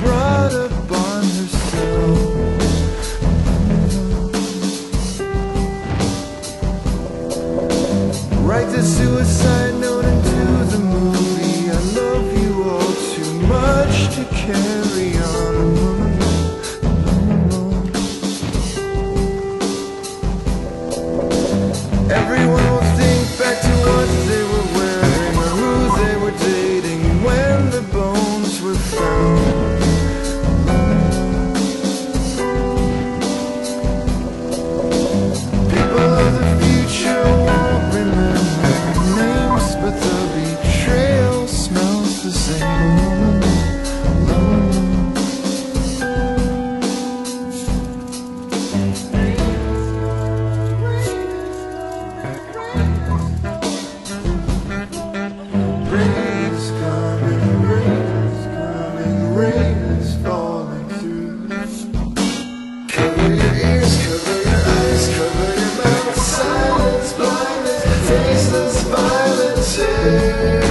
brought upon herself. Write the suicide note into the movie. I love you all too much to carry on. Everyone will think back to what they were wearing, who they were dating when the bones were found. Faceless by.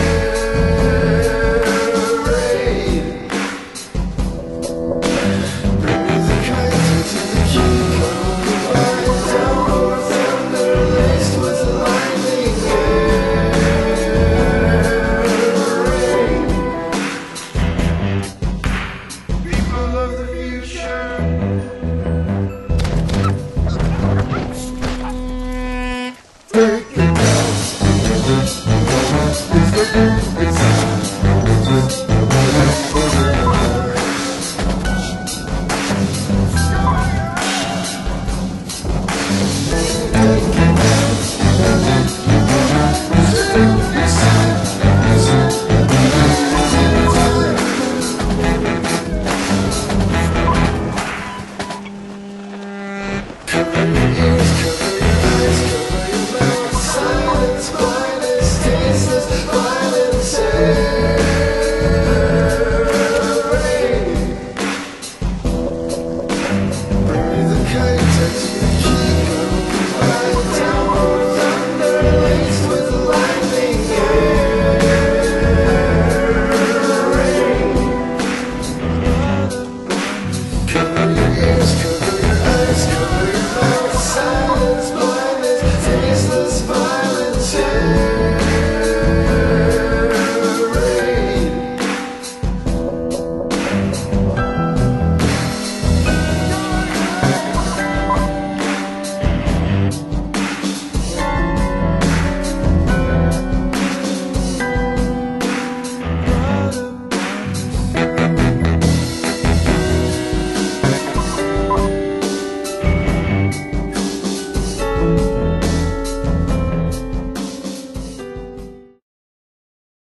eyes, cover your eyes,